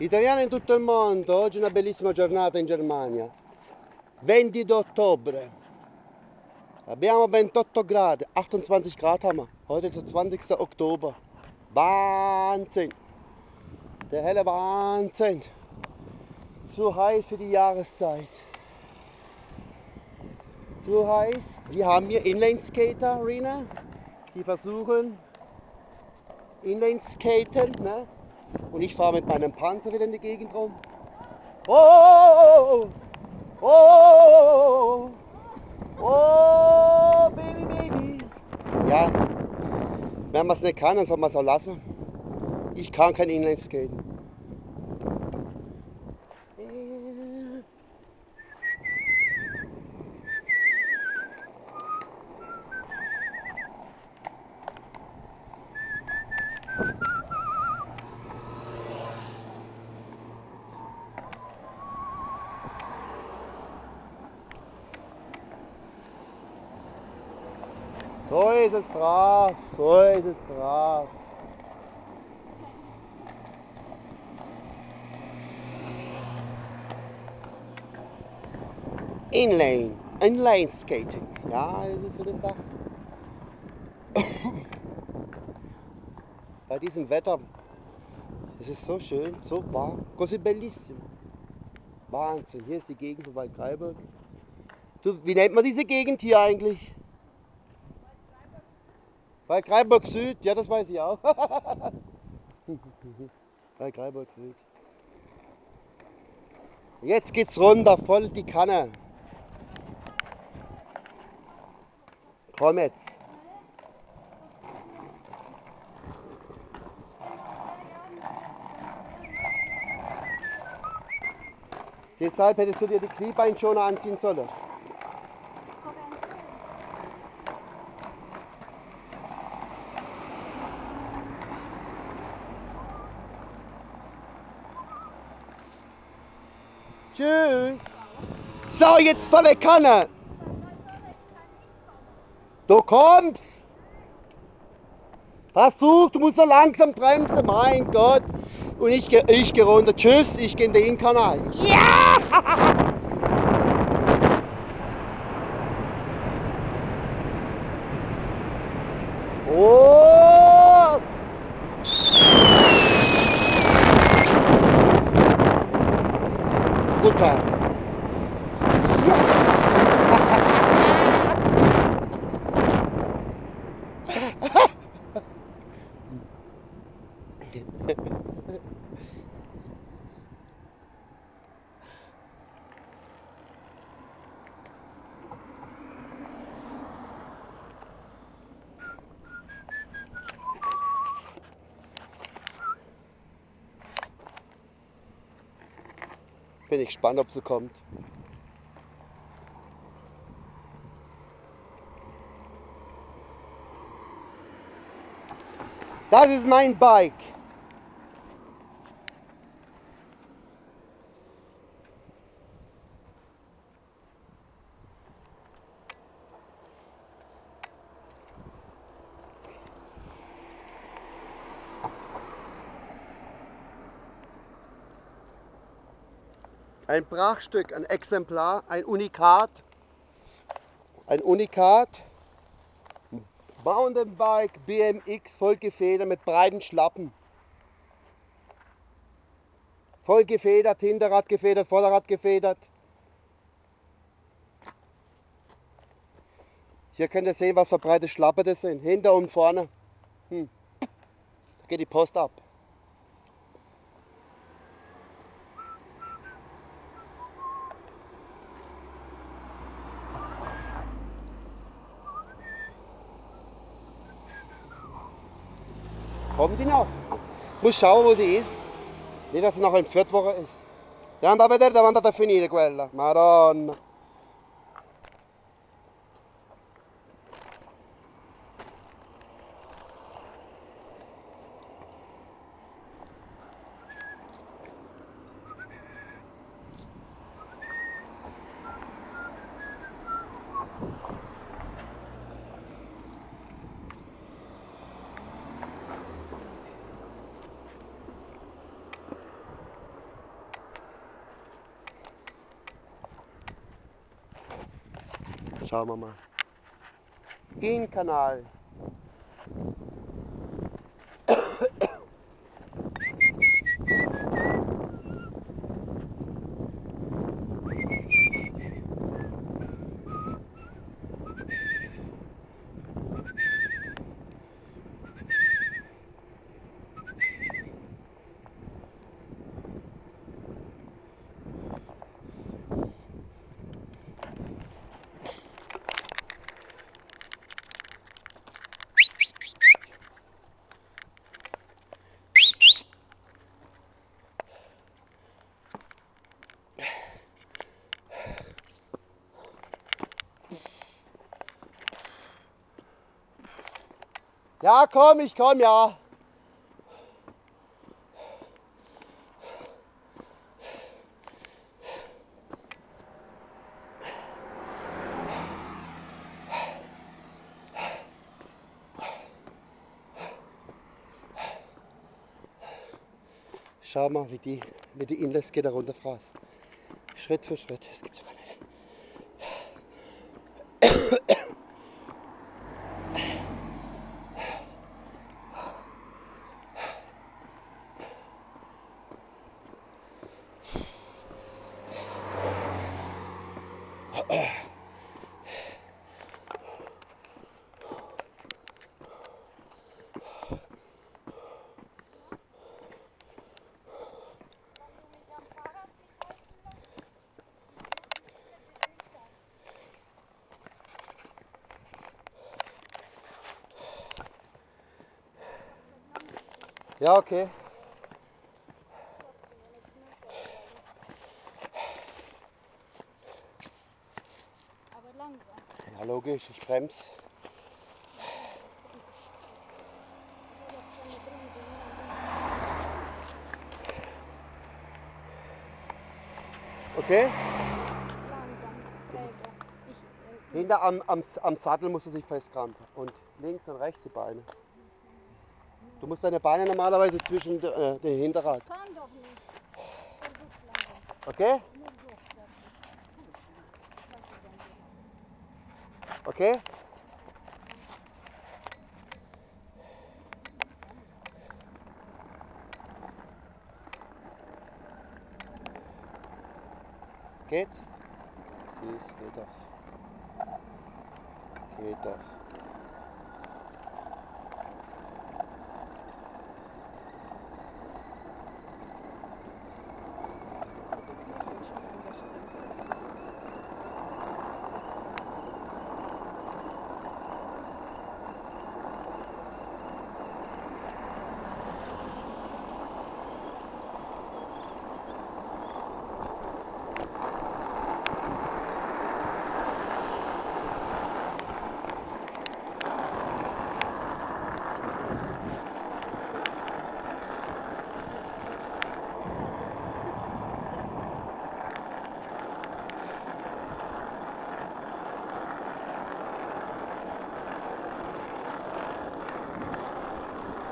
Italiani in tutto il mondo, oggi una bellissima giornata in Germania. 20 ottobre. Abbiamo 28 Grad, 28 Grad haben wir. Heute ist der 20. Oktober. Wahnsinn. Der helle Wahnsinn. Zu heiß für die Jahreszeit. Zu heiß. Wir haben hier Inline-Skater Arena, die versuchen Inline-Skaten. Ne? Und ich fahre mit meinem Panzer wieder in die Gegend rum. Oh, oh, oh, oh, Baby, Baby. Ja, wenn man es nicht kann, dann soll man es auch lassen. Ich kann kein Inline-Skaten. So ist brav, so ist brav. Inlane, Inline Skating. Ja, das ist so eine Sache. Bei diesem Wetter, es ist so schön, so warm, così bellissimo. Wahnsinn, hier ist die Gegend von Waldkraiburg. Du, wie nennt man diese Gegend hier eigentlich? Bei Kreiburg Süd, ja das weiß ich auch. Bei Kreiburg Süd. Jetzt geht's runter, voll die Kanne. Komm jetzt. Deshalb hättest du dir die Kniebeinschoner anziehen sollen. Tschüss. So, jetzt volle Kanne. Du kommst. Versuch, du musst so langsam bremsen, mein Gott. Und ich, ich gehe runter. Tschüss, ich gehe in den Kanal. Ja! Oh! Butter. Bin ich gespannt, ob sie kommt. Das ist mein Bike. Ein Brachstück, ein Exemplar, ein Unikat. Ein Unikat. Mountainbike BMX vollgefedert mit breiten Schlappen. Voll gefedert, Hinterrad gefedert, Vorderrad gefedert. Hier könnt ihr sehen, was für breite Schlappe das sind. Hinter und vorne. Hm. Da geht die Post ab. Kommt die noch? Muss schauen, wo sie ist. Nicht, dass sie noch in Viertwoche ist. Devo andare a vedere è andata a finire quella. Madonna. Schauen wir mal. In Kanal. Ja, komm, ich komm, ja. Schau mal, wie die, wie die Inlesgitter runterfasst. Schritt für Schritt. Das gibt's gar nicht. Ja, okay. Logisch, ich bremse. Okay? Hinter am, am, am Sattel musst du sich festkrampfen. Und links und rechts die Beine. Du musst deine Beine normalerweise zwischen äh, den Hinterrad. Okay? Nur so. fertig. Was ist denn so? Okay? Geht? Siehst, geht doch. Geht doch.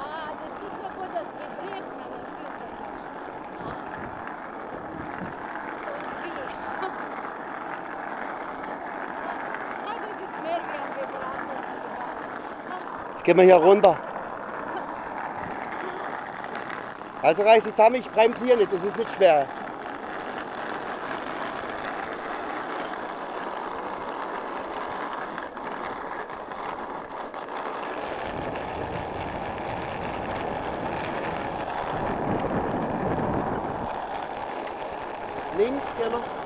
Ah, das tut so gut, das vibriert meine Füße. Ah. Und wie? Ah, das ist mehr wie ein Vibrator. als gehen wir hier runter. Also reiß dich zusammen, ich bremse hier nicht, das ist nicht schwer. Links gehen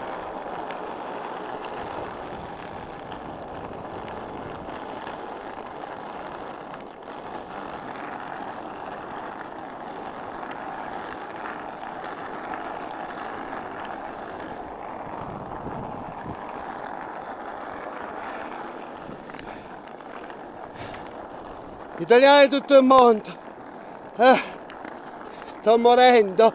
Italiani tutto il mondo. Eh, sto morendo.